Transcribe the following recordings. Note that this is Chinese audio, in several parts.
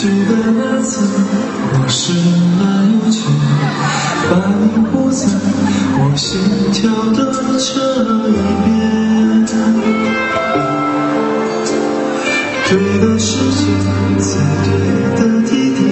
记得那次我是来这把你扶在我心跳的这一边。对的时间在对的地点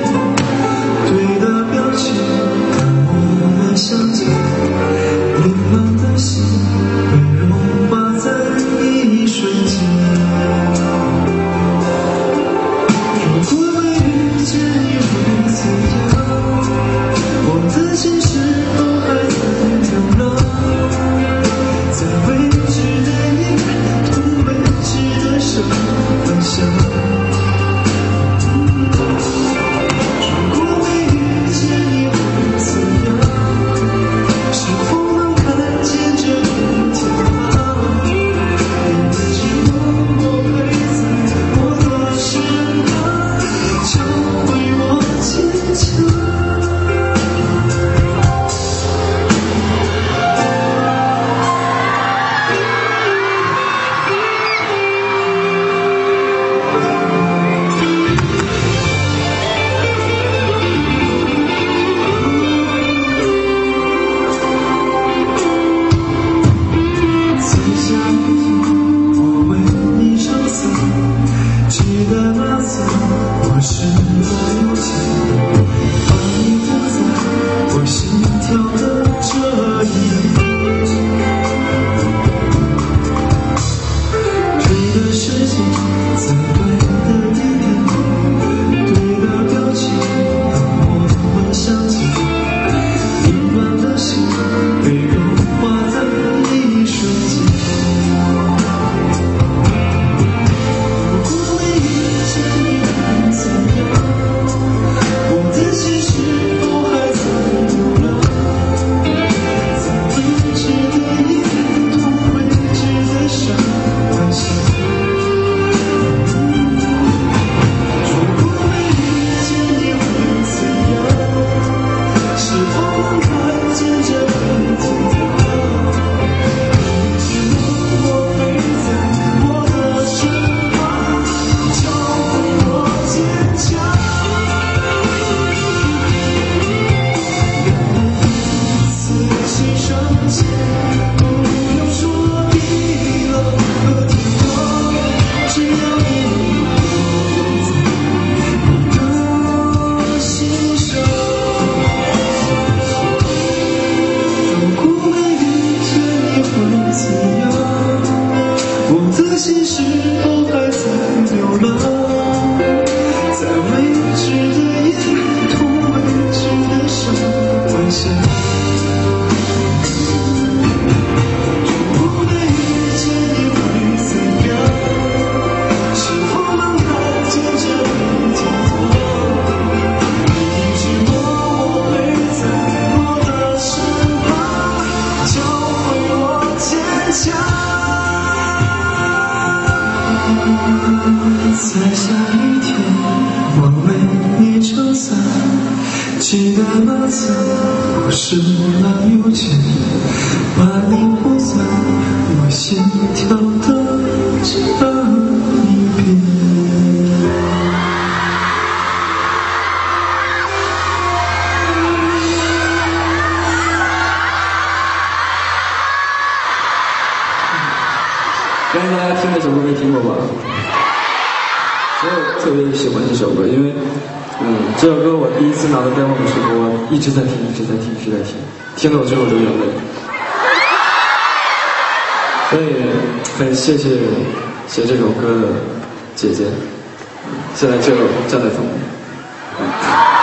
Sempre 在下雨天，我为你撑伞。记得那次，我是木兰，又见把你挂在我心跳的节拍。刚信大家听这首歌没听过吧？所以特别喜欢这首歌，因为，嗯，这首歌我第一次拿到 demo 的时候，我一直在听，一直在听，一直在听，听到我最后都流泪。所以很谢谢写这首歌的姐姐，现在就站在旁边。嗯